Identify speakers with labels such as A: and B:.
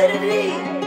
A: let it be.